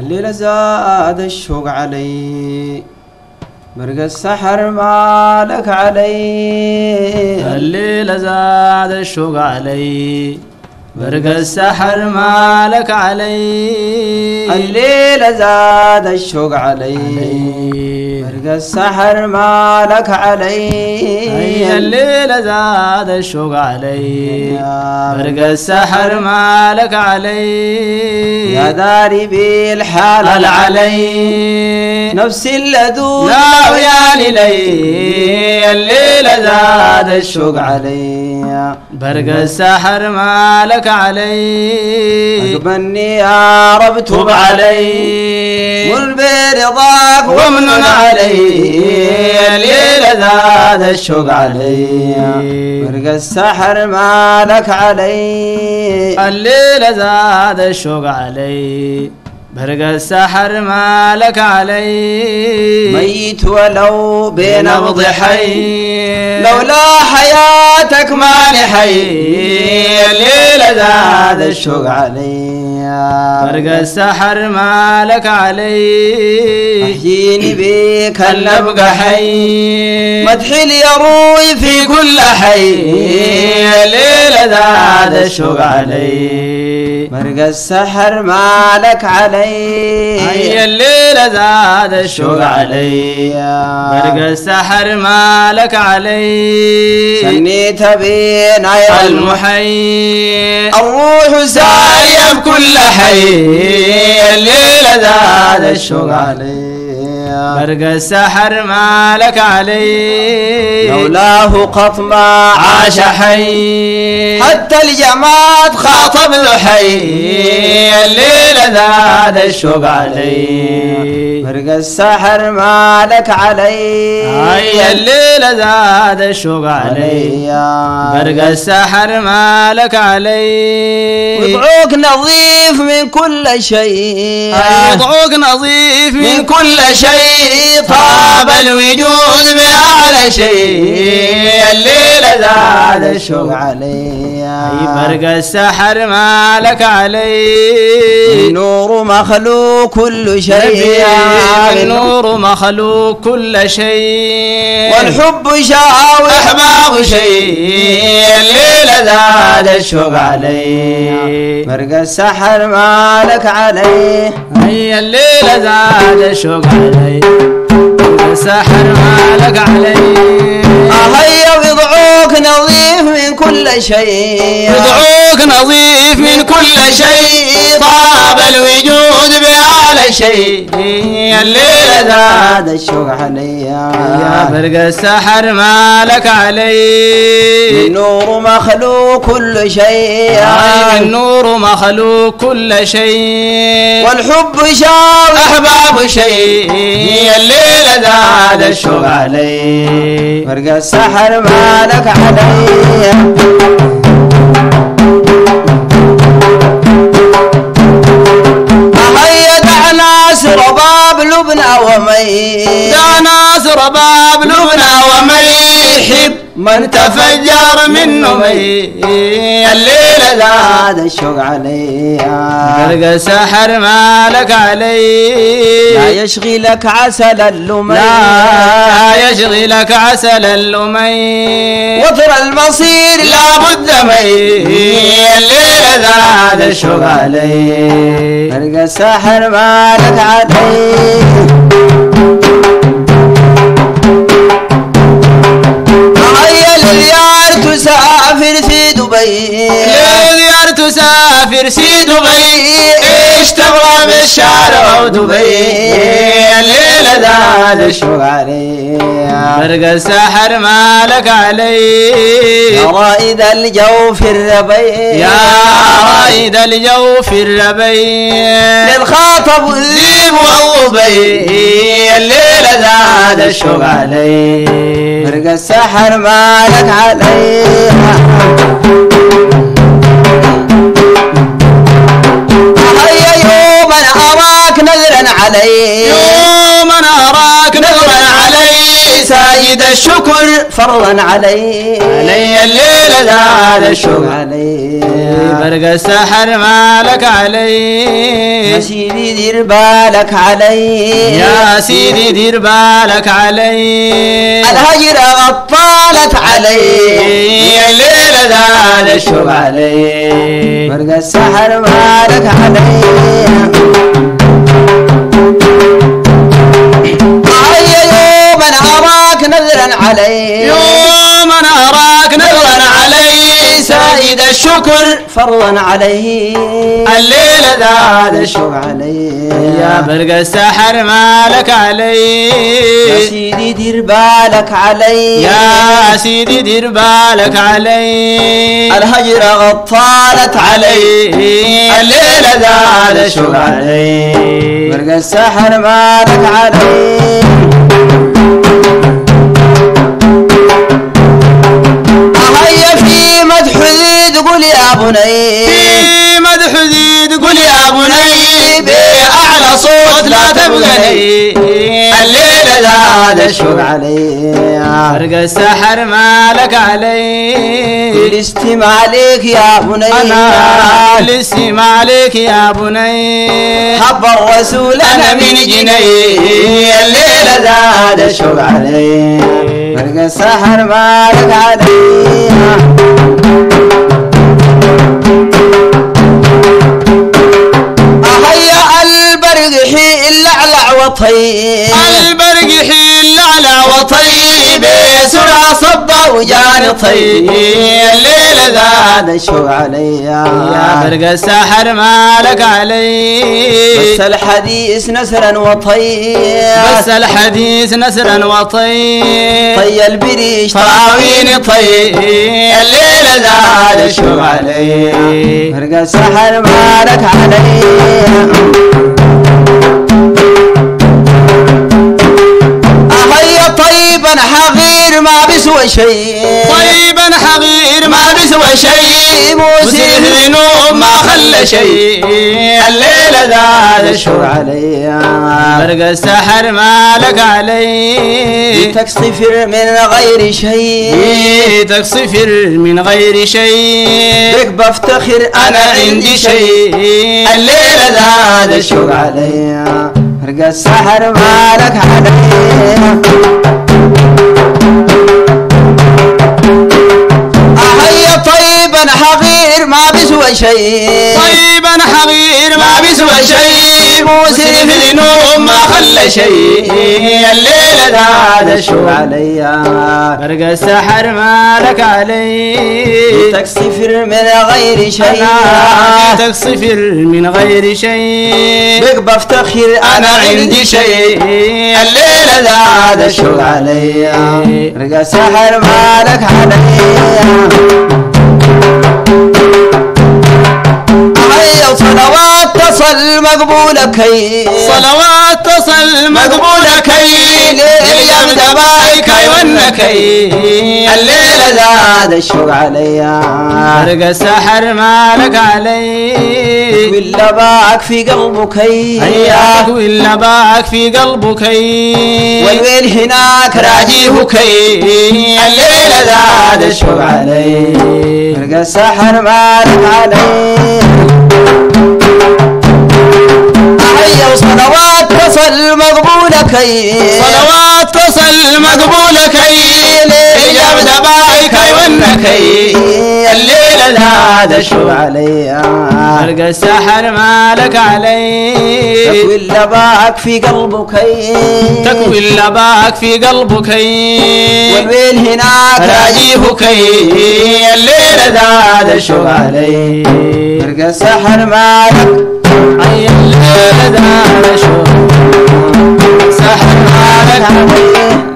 الليلة زاد الشوق علي مرق السحر مالك علي. الليلة زاد الشوق علي. برق السحر مالك علي. الليلة زاد الشوق علي. مرق السحر مالك علي. هي الليلة زاد الشوق علي. برق السحر مالك علي. يا داري بالحال علي. نفسي اللدود. لا ويا لي. الليلة زاد الشوق علي. برق السحر مالك علي أقبلني يا رب توب علي قل برضاك ومن علي الليلة زاد الشوق علي برق السحر مالك علي الليلة زاد الشوق علي برق السحر مالك علي ميت ولو بين نبض حي لولا حياتك ما حي زاد الشوق علي. برق السحر مالك علي. أحييني بك هل ابقى حي. مدحي يروي في كل حي. الليلة زاد الشوق علي. مرق السحر مالك علي. هي الليلة زاد الشوق علي. برق السحر مالك علي. سنيت بينا يا المحيي. الروح ساية بكل حي. الليلة زاد الشوق علي. برق السحر مالك علي لولاه قط ما عاش حي. حتى الجماد خاطب له حي الليلة زاد الشوق علي. مرق السحر مالك علي. هيا الليلة زاد الشوق علي. برق السحر مالك علي. وضعوك نظيف من كل شيء. وضعوك نظيف من كل شيء. طاب الوجود بأعلى شيء. الليلة زاد الشوق علي. برق السحر مالك علي. نور مخلوق كل شيء. النور مخلوق كل شيء. والحب شاوي أحباب شيء. الليلة زاد الشوق علي. مرق السحر مالك علي. هي الليلة زاد الشوق علي. السحر مالك علي. وضعوك نظيف من كل شيء. وضعوك نظيف من كل شيء. طاب الوجود بأعلى شيء الليلة زاد الشوق علي. يا برق السحر مالك علي النور مخلوق كل شيء النور مخلوق كل شيء والحب شاوي أحباب شيء الليلة زاد الشوق علي فرق السحر مالك علي. ومي يا لبنى ومن يحب من تفجر منه مي الليلة زاد الشوق علي برق السحر مالك علي. لا يشغلك عسل اللمي. لا يشغلك عسل اللمي. وترى المصير لابد مي الليلة زاد الشوق علي. فرق السحر مالك علي. إيش تبغى من الشارع ودبي الليلة زاد الشوق علي برق السحر مالك علي. رائد الجو في الربيع. يا رايد الجو في الربيع. للخاطب ذيب والضبي الليلة زاد الشوق علي فرق السحر مالك علي. أراك نذرا علي يوم أنا اراك نظرا علي. سايد الشكر فرضا علي علي الليل ذا الشكر. علي برق السحر مالك يا علي سيدي دير بالك علي يا سيدي دير بالك علي الهجر غطالت علي الليل ذا الشكر علي فرق السحر مالك علي نذرا علي يوم أنا اراك نظرا علي سايد الشكر فرضا عليه. الليل ذا الشكر علي يا برق السحر مالك يا علي سيدي دير بالك علي يا سيدي دير بالك علي الهجر غطالت علي علي الليل ذا الشكر علي برق السحر مالك علي لا تبغني الليل ذا الشكر علي فرق السحر مالك علي. الاستماع لك يا بني. أنا الاستماع لك يا بني. حب الرسول أنا من جني. الليل ذا الشكر علي فرق السحر مالك علي. اللعلع وطي البرق حيل على وطيب. سرعة صبا وجاني طيب. الليل ذا شو علي يا برق السحر مالك علي. بس الحديث نسرا وطي بس الحديث نسرا وطي طي البريش طراويني طي الليل ذا الشوق علي. فرق السحر مالك علي. بسوى شيء. طيبا حغير ما بسوى شيء. نوم ما خلى شيء. الليل ذا الشوق علي. برق السحر مالك علي. تكصفر من غير شيء. تكصفر من غير شيء. بك بفتخر أنا عندي شيء. الليل ذا الشوق علي. فرق السحر مالك علي. حغير ما بسوى شيء. طيبا حغير ما بيسوى شيء. موسي في نوم ما خلى شيء. الليل ذا الشوق علي برق السحر مالك علي تكصفر من غير شيء. تكصفر من غير شيء. بك بفتخر أنا عندي شيء. الليل ذا الشوق علي رقى سحر مالك علي هيا تصل مقبولة كي صلوات تصل مقبولة كي ليليا بدبايك ونكي الليلة هذا الشوق علي فرق السحر مالك علي. ولا باك في قلبك. هياك ولا باك في قلبك. والويل هناك راجيه كي الليلة ذا الشوق علي رقى السحر مالك علي. هيا وصلوات تصل مقبولة كي. صلوات تصل مقبولة كي. ليليا بدبايك ونكي الليلة لا شو؟ علي فرق السحر مالك علي. تكوي اللباك في قلبك. تكوي اللباك في قلبك. والويل هناك. اجيبك الليلة ذا شو علي. فرق السحر مالك. أي الليلة ذا شو سحر مالك. علي